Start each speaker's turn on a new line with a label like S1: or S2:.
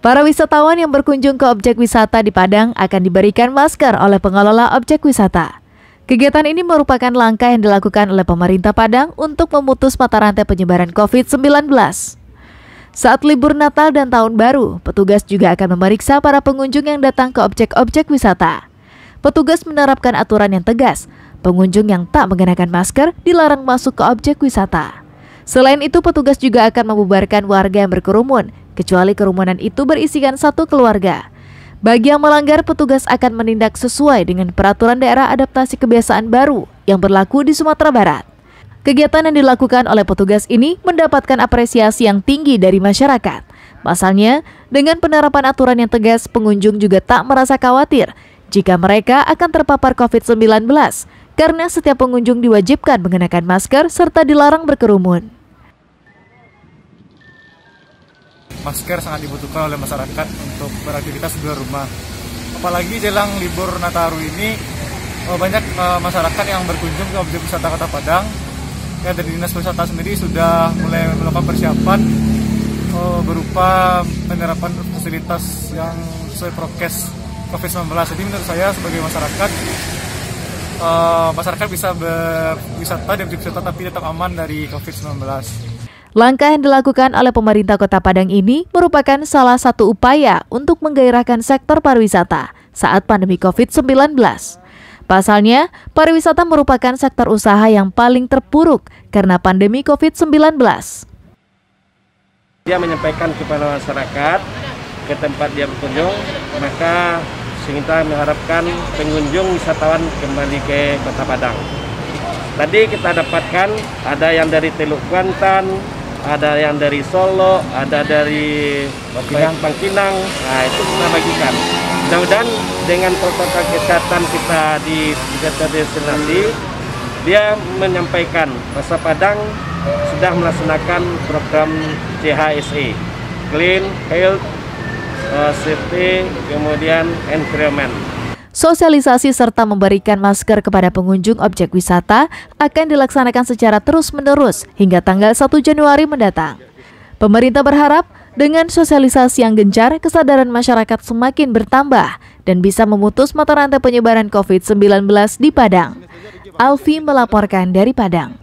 S1: Para wisatawan yang berkunjung ke objek wisata di Padang akan diberikan masker oleh pengelola objek wisata. Kegiatan ini merupakan langkah yang dilakukan oleh pemerintah Padang untuk memutus mata rantai penyebaran COVID-19. Saat libur Natal dan Tahun Baru, petugas juga akan memeriksa para pengunjung yang datang ke objek-objek wisata. Petugas menerapkan aturan yang tegas, pengunjung yang tak mengenakan masker dilarang masuk ke objek wisata. Selain itu, petugas juga akan membubarkan warga yang berkerumun kecuali kerumunan itu berisikan satu keluarga. Bagi yang melanggar, petugas akan menindak sesuai dengan peraturan daerah adaptasi kebiasaan baru yang berlaku di Sumatera Barat. Kegiatan yang dilakukan oleh petugas ini mendapatkan apresiasi yang tinggi dari masyarakat. Pasalnya, dengan penerapan aturan yang tegas, pengunjung juga tak merasa khawatir jika mereka akan terpapar COVID-19 karena setiap pengunjung diwajibkan mengenakan masker serta dilarang berkerumun.
S2: Masker sangat dibutuhkan oleh masyarakat untuk beraktivitas di luar rumah. Apalagi jelang libur Nataru ini oh, banyak uh, masyarakat yang berkunjung ke objek wisata Kota Padang. Ya dari dinas wisata sendiri sudah mulai melakukan persiapan uh, berupa penerapan fasilitas yang sesuai prokes COVID-19. Jadi menurut saya sebagai masyarakat masyarakat bisa berwisata di objek wisata tapi tetap aman dari COVID-19.
S1: Langkah yang dilakukan oleh pemerintah Kota Padang ini merupakan salah satu upaya untuk menggairahkan sektor pariwisata saat pandemi COVID-19. Pasalnya, pariwisata merupakan sektor usaha yang paling terpuruk karena pandemi COVID-19.
S3: Dia menyampaikan kepada masyarakat ke tempat dia berkunjung, maka kita mengharapkan pengunjung wisatawan kembali ke Kota Padang. Tadi kita dapatkan ada yang dari Teluk Kuantan, ada yang dari Solo, ada dari Bangkinang, Bangkinang. Nah, itu kita bagikan. Mudah-mudahan dengan protokol kesehatan kita di tiga destinasi, dia menyampaikan Masa Padang sudah melaksanakan program CHSE, Clean, Health, uh, Safety, kemudian Environment.
S1: Sosialisasi serta memberikan masker kepada pengunjung objek wisata akan dilaksanakan secara terus-menerus hingga tanggal 1 Januari mendatang. Pemerintah berharap dengan sosialisasi yang gencar, kesadaran masyarakat semakin bertambah dan bisa memutus mata rantai penyebaran COVID-19 di Padang. Alfi melaporkan dari Padang.